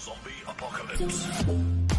Zombie apocalypse.